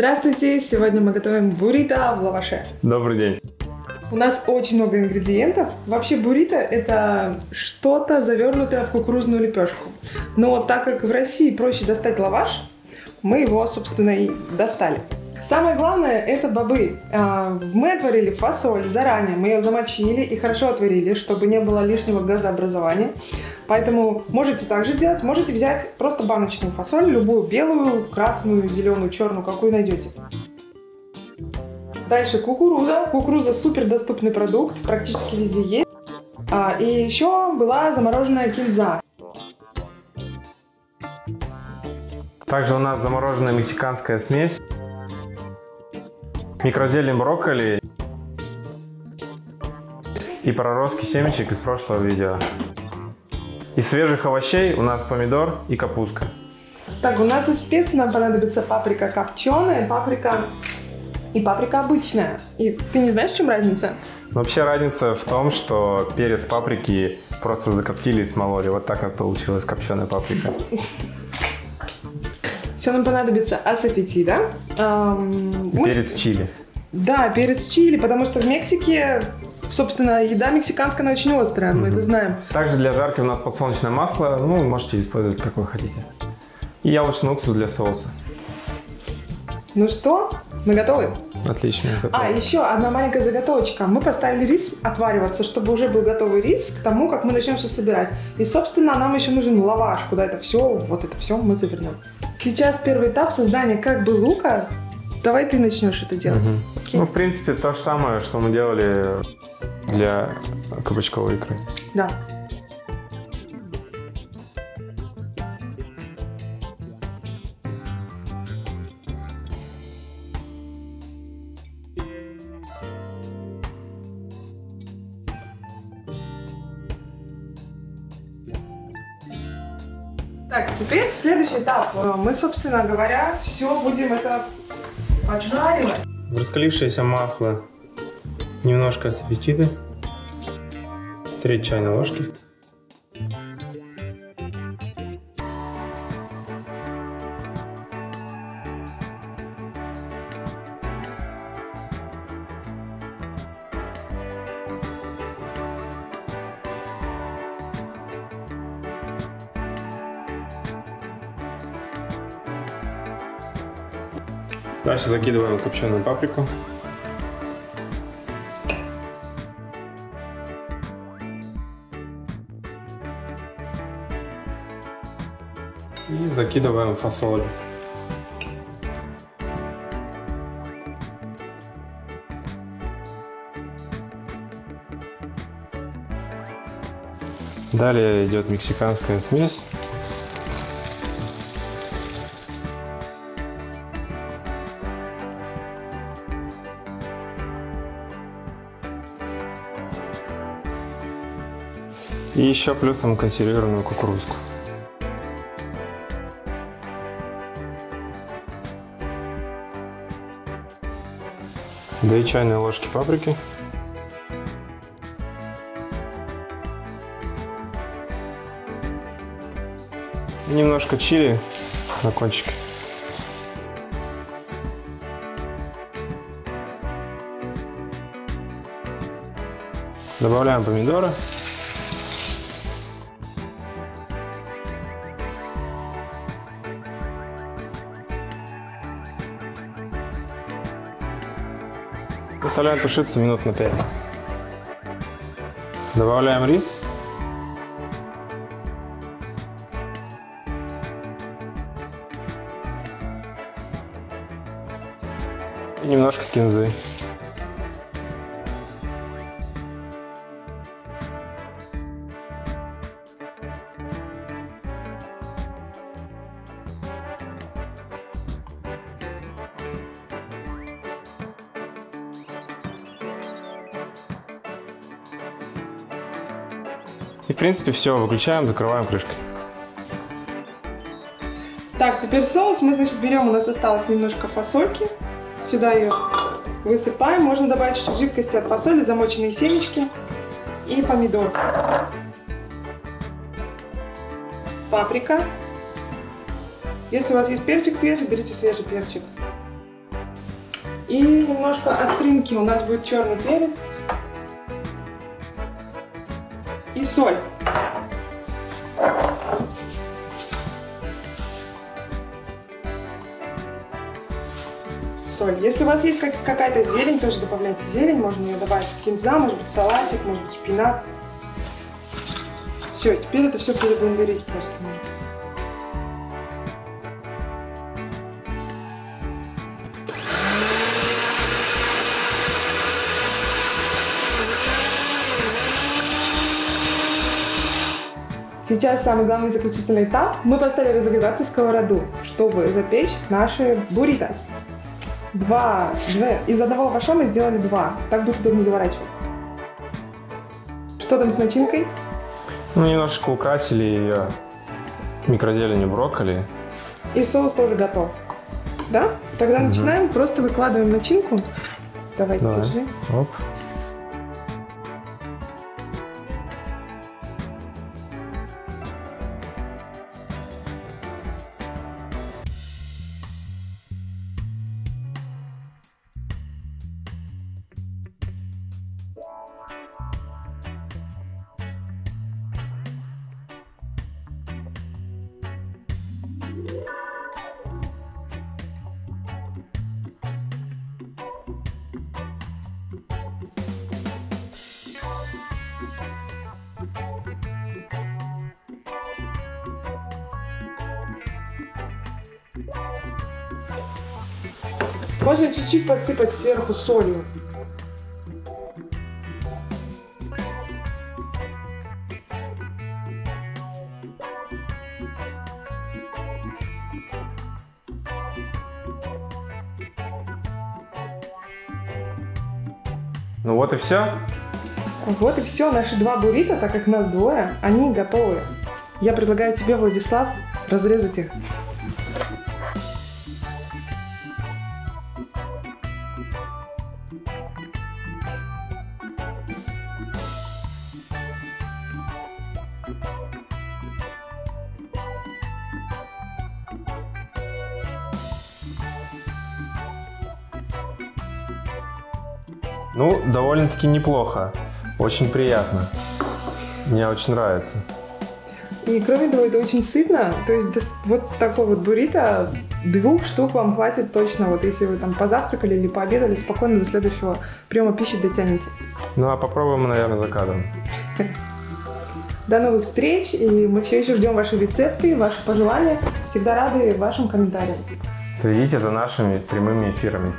Здравствуйте! Сегодня мы готовим буррито в лаваше. Добрый день. У нас очень много ингредиентов. Вообще буррито – это что-то завернутое в кукурузную лепешку. Но так как в России проще достать лаваш, мы его, собственно, и достали. Самое главное – это бобы. А, мы отварили фасоль заранее, мы ее замочили и хорошо отварили, чтобы не было лишнего газообразования. Поэтому можете также сделать, можете взять просто баночную фасоль, любую белую, красную, зеленую, черную, какую найдете. Дальше кукуруза. Кукуруза супер доступный продукт, практически везде есть. А, и еще была замороженная кинза. Также у нас замороженная мексиканская смесь, микрозелень брокколи и проростки семечек из прошлого видео. Из свежих овощей у нас помидор и капуста. Так, у нас из специй нам понадобится паприка копченая, паприка и паприка обычная. И ты не знаешь, в чем разница? Вообще разница в том, что перец паприки просто закоптили и смололи. Вот так вот получилась копченая паприка. Все нам понадобится асафетида. Эм, Перец чили. Да, перец чили, потому что в Мексике, собственно, еда мексиканская, она очень острая, мы это знаем. Также для жарки у нас подсолнечное масло. Ну, можете использовать, как вы хотите. И яблочный уксус для соуса. Ну что, мы готовы? Отлично. готово. А, еще одна маленькая заготовочка. Мы поставили рис отвариваться, чтобы уже был готовый рис к тому, как мы начнем все собирать. И, собственно, нам еще нужен лаваш, куда это все, вот это все мы завернем. Сейчас первый этап создания как бы лука. Давай ты начнешь это делать. Мгм. Окей? Ну, в принципе, то же самое, что мы делали для кабачковой икры. Да. Так, теперь следующий этап. Э, Мы, собственно говоря, все будем это поджаривать. В раскалившееся масло немножко асафетиды, треть чайной ложки. Дальше закидываем копченую паприку. И закидываем фасоль. Далее идет мексиканская смесь. И еще плюсом консервированную кукурузку. Две чайные ложки паприки. Немножко чили на кончике. Добавляем помидоры. Оставляем тушиться минут на 5. Добавляем рис. И немножко кинзы. И в принципе все, выключаем, закрываем крышкой. Так, теперь соус мы, значит, берем, у нас осталось немножко фасольки. Сюда ее высыпаем. Можно добавить чуть-чуть жидкости от фасоли, замоченные семечки и помидор. Паприка. Если у вас есть перчик свежий, берите свежий перчик. И немножко остринки. У нас будет черный перец. И соль. соль. Если у вас есть какая-то зелень, тоже добавляйте зелень. Можно ее добавить кинза, может быть салатик, может быть шпинат. Все, теперь это все переблендерить просто Сейчас самый главный заключительный этап. Мы поставили разогреваться сковороду, чтобы запечь наши буритос. Два, два. Из одного лаваша мы сделали два. Так будет удобно заворачивать. Что там с начинкой? Ну, немножечко украсили ее микрозеленью брокколи. И соус тоже готов. Да? Тогда угу. начинаем. Просто выкладываем начинку. Давай, Давай. держи. Оп. Можно чуть-чуть посыпать сверху солью. Ну вот и все. Вот и все. Наши два буррито, так как нас двое, они готовы. Я предлагаю тебе, Владислав, разрезать их. Ну, довольно-таки неплохо. Очень приятно. Мне очень нравится. И кроме того, это очень сытно. То есть вот такой вот буррито, двух штук вам хватит точно. Вот если вы там позавтракали или пообедали, спокойно до следующего приема пищи дотянете. Ну а попробуем, наверное, за кадром. До новых встреч, и мы все еще ждем ваши рецепты, ваши пожелания. Всегда рады вашим комментариям. Следите за нашими прямыми эфирами.